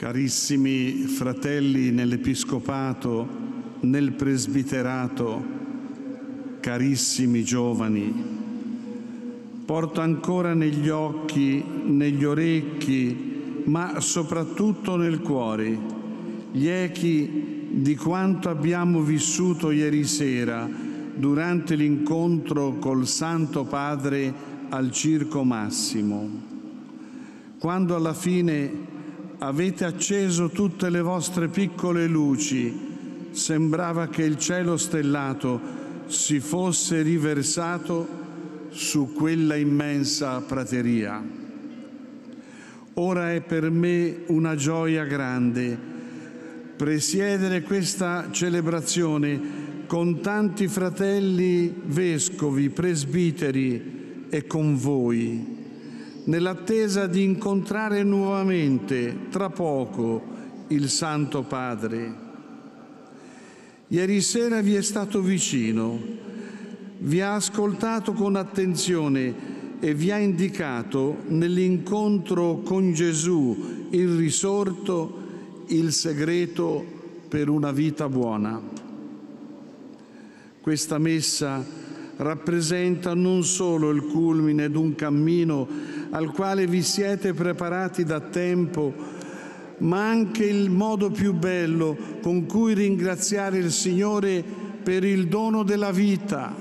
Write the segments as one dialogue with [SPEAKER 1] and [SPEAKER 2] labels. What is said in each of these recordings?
[SPEAKER 1] Carissimi fratelli nell'Episcopato, nel Presbiterato, carissimi giovani, porto ancora negli occhi, negli orecchi, ma soprattutto nel cuore, gli echi di quanto abbiamo vissuto ieri sera durante l'incontro col Santo Padre al Circo Massimo, quando alla fine avete acceso tutte le vostre piccole luci, sembrava che il cielo stellato si fosse riversato su quella immensa prateria. Ora è per me una gioia grande presiedere questa celebrazione con tanti fratelli vescovi, presbiteri e con voi nell'attesa di incontrare nuovamente tra poco il Santo Padre. Ieri sera vi è stato vicino, vi ha ascoltato con attenzione e vi ha indicato nell'incontro con Gesù, il risorto, il segreto per una vita buona. Questa messa rappresenta non solo il culmine di un cammino al quale vi siete preparati da tempo, ma anche il modo più bello con cui ringraziare il Signore per il dono della vita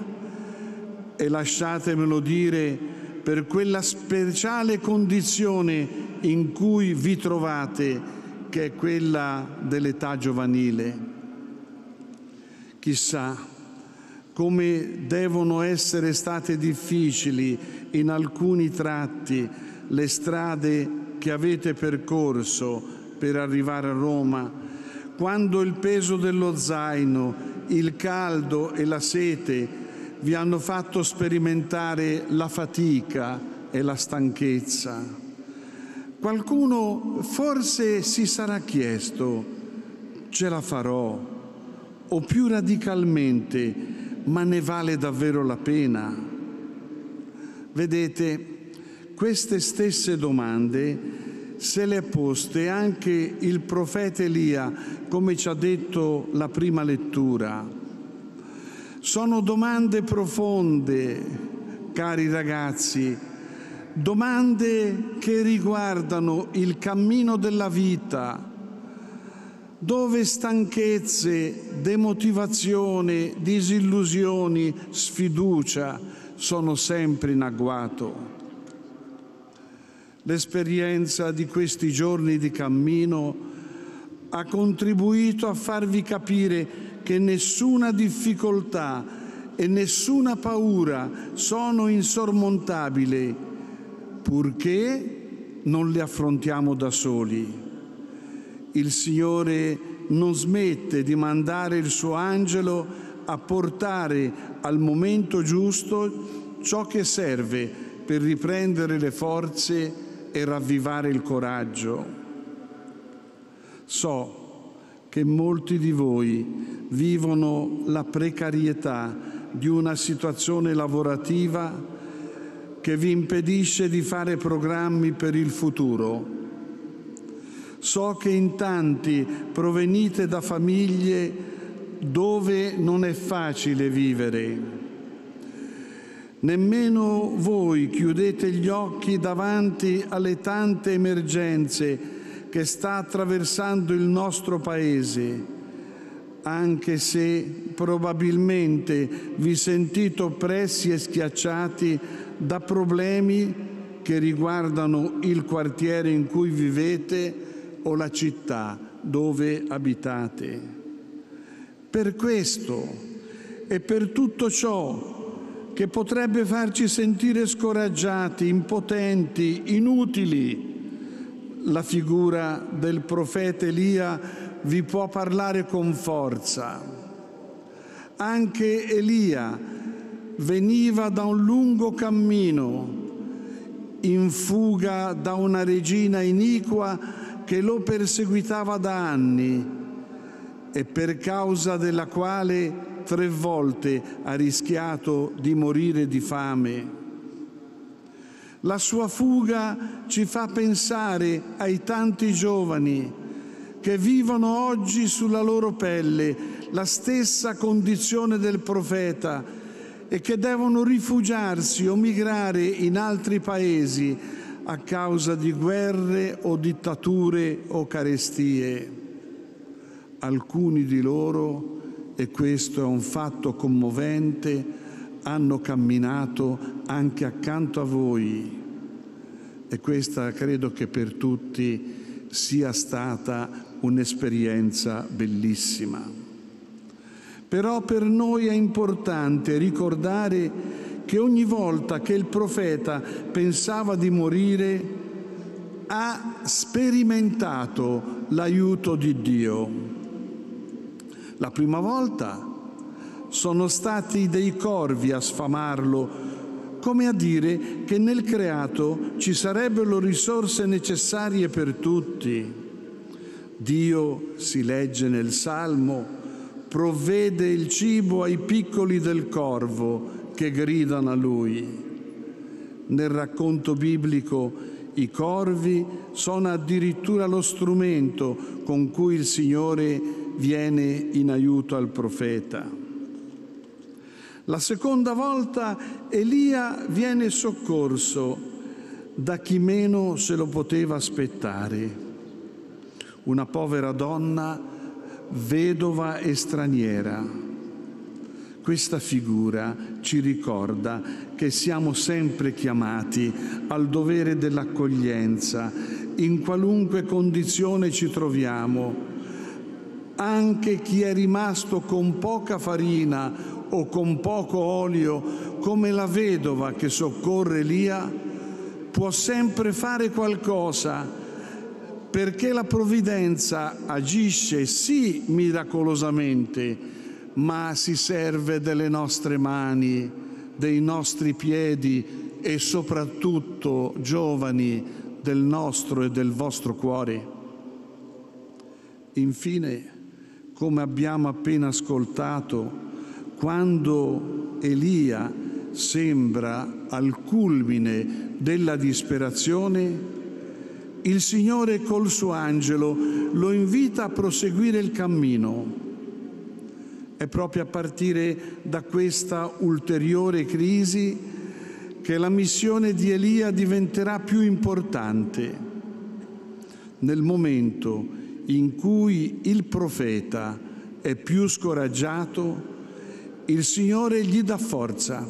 [SPEAKER 1] e lasciatemelo dire per quella speciale condizione in cui vi trovate, che è quella dell'età giovanile. Chissà come devono essere state difficili in alcuni tratti le strade che avete percorso per arrivare a Roma, quando il peso dello zaino, il caldo e la sete vi hanno fatto sperimentare la fatica e la stanchezza. Qualcuno forse si sarà chiesto, ce la farò, o più radicalmente, ma ne vale davvero la pena? Vedete, queste stesse domande se le ha poste anche il profeta Elia, come ci ha detto la prima lettura. Sono domande profonde, cari ragazzi, domande che riguardano il cammino della vita, dove stanchezze, demotivazione, disillusioni, sfiducia sono sempre in agguato. L'esperienza di questi giorni di cammino ha contribuito a farvi capire che nessuna difficoltà e nessuna paura sono insormontabili purché non le affrontiamo da soli il Signore non smette di mandare il suo angelo a portare al momento giusto ciò che serve per riprendere le forze e ravvivare il coraggio. So che molti di voi vivono la precarietà di una situazione lavorativa che vi impedisce di fare programmi per il futuro So che in tanti provenite da famiglie dove non è facile vivere. Nemmeno voi chiudete gli occhi davanti alle tante emergenze che sta attraversando il nostro Paese, anche se probabilmente vi sentite oppressi e schiacciati da problemi che riguardano il quartiere in cui vivete o la città dove abitate. Per questo e per tutto ciò che potrebbe farci sentire scoraggiati, impotenti, inutili, la figura del profeta Elia vi può parlare con forza. Anche Elia veniva da un lungo cammino in fuga da una regina iniqua che lo perseguitava da anni e per causa della quale tre volte ha rischiato di morire di fame. La sua fuga ci fa pensare ai tanti giovani che vivono oggi sulla loro pelle la stessa condizione del profeta e che devono rifugiarsi o migrare in altri paesi a causa di guerre o dittature o carestie. Alcuni di loro, e questo è un fatto commovente, hanno camminato anche accanto a voi e questa credo che per tutti sia stata un'esperienza bellissima. Però per noi è importante ricordare che ogni volta che il profeta pensava di morire ha sperimentato l'aiuto di Dio. La prima volta sono stati dei corvi a sfamarlo, come a dire che nel creato ci sarebbero risorse necessarie per tutti. Dio, si legge nel Salmo, provvede il cibo ai piccoli del corvo che gridano a lui. Nel racconto biblico i corvi sono addirittura lo strumento con cui il Signore viene in aiuto al profeta. La seconda volta Elia viene soccorso da chi meno se lo poteva aspettare. Una povera donna vedova e straniera questa figura ci ricorda che siamo sempre chiamati al dovere dell'accoglienza in qualunque condizione ci troviamo. Anche chi è rimasto con poca farina o con poco olio, come la vedova che soccorre Elia, può sempre fare qualcosa perché la provvidenza agisce sì miracolosamente, ma si serve delle nostre mani, dei nostri piedi e soprattutto, giovani, del nostro e del vostro cuore. Infine, come abbiamo appena ascoltato, quando Elia sembra al culmine della disperazione, il Signore col suo angelo lo invita a proseguire il cammino è proprio a partire da questa ulteriore crisi che la missione di Elia diventerà più importante. Nel momento in cui il profeta è più scoraggiato, il Signore gli dà forza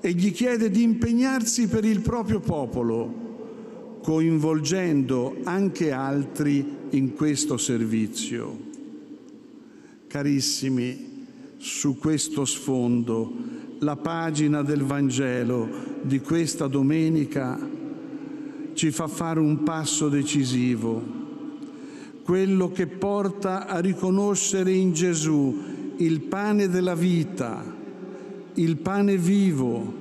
[SPEAKER 1] e gli chiede di impegnarsi per il proprio popolo, coinvolgendo anche altri in questo servizio. Carissimi, su questo sfondo, la pagina del Vangelo di questa domenica ci fa fare un passo decisivo, quello che porta a riconoscere in Gesù il pane della vita, il pane vivo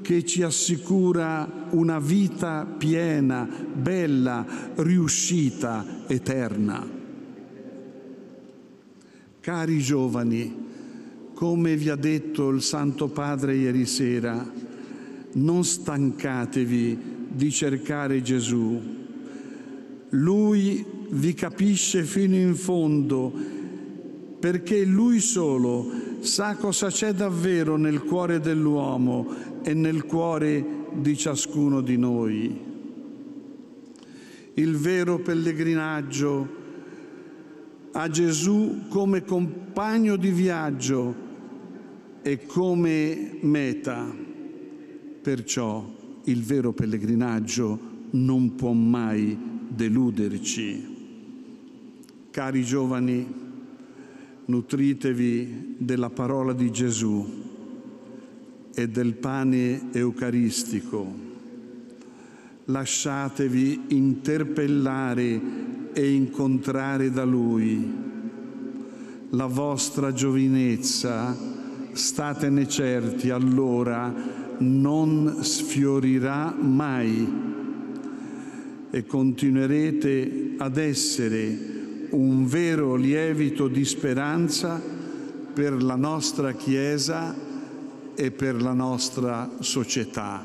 [SPEAKER 1] che ci assicura una vita piena, bella, riuscita, eterna. Cari giovani, come vi ha detto il Santo Padre ieri sera, non stancatevi di cercare Gesù. Lui vi capisce fino in fondo perché Lui solo sa cosa c'è davvero nel cuore dell'uomo e nel cuore di ciascuno di noi. Il vero pellegrinaggio a Gesù come compagno di viaggio e come meta. Perciò il vero pellegrinaggio non può mai deluderci. Cari giovani, nutritevi della parola di Gesù e del pane eucaristico. Lasciatevi interpellare e incontrare da Lui. La vostra giovinezza, statene certi, allora non sfiorirà mai e continuerete ad essere un vero lievito di speranza per la nostra Chiesa e per la nostra società.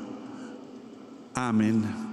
[SPEAKER 1] Amen.